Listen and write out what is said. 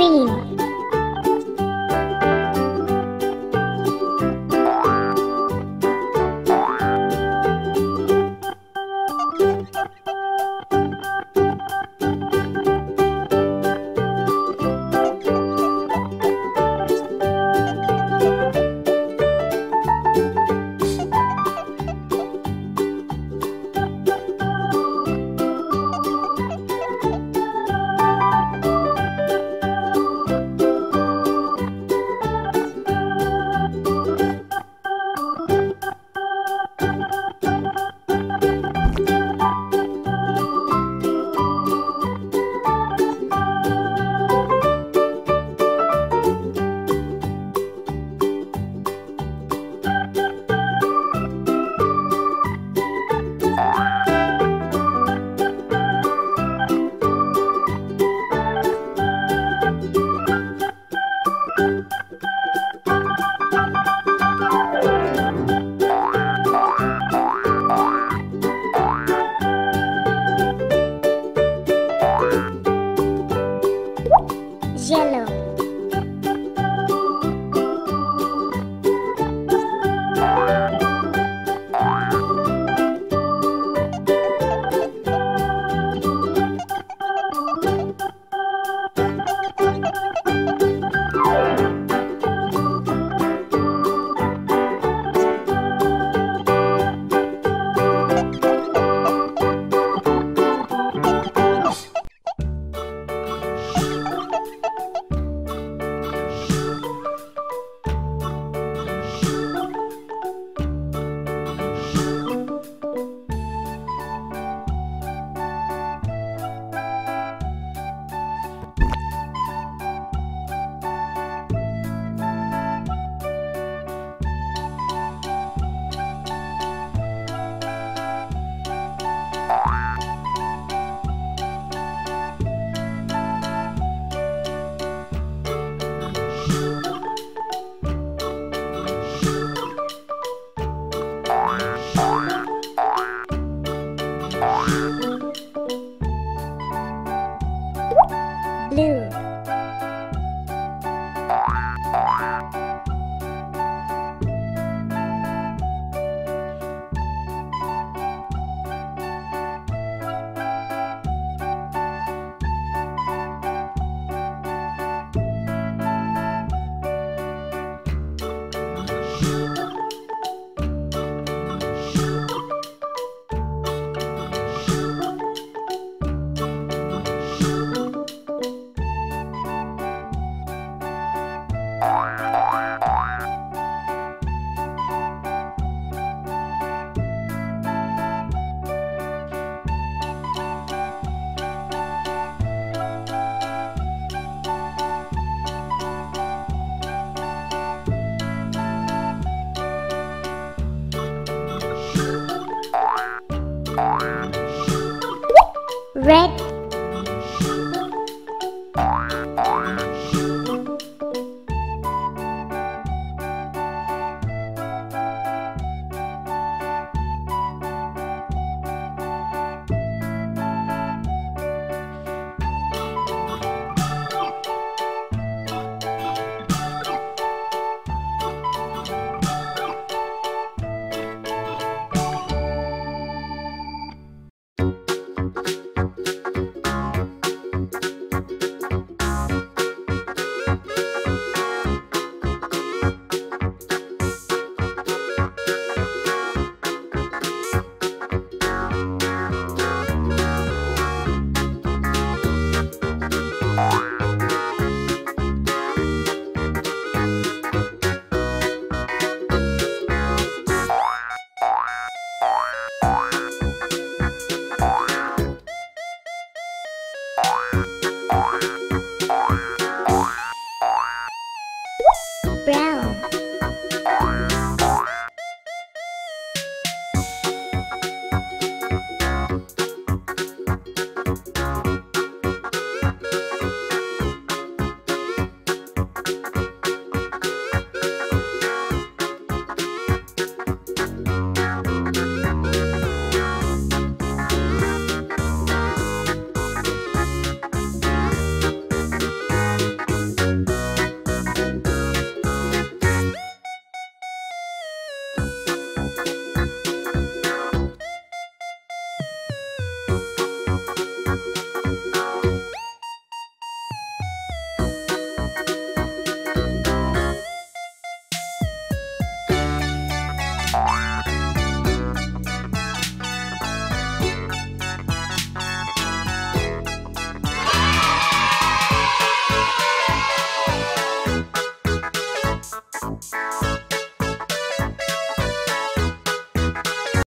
dream. red. Bye.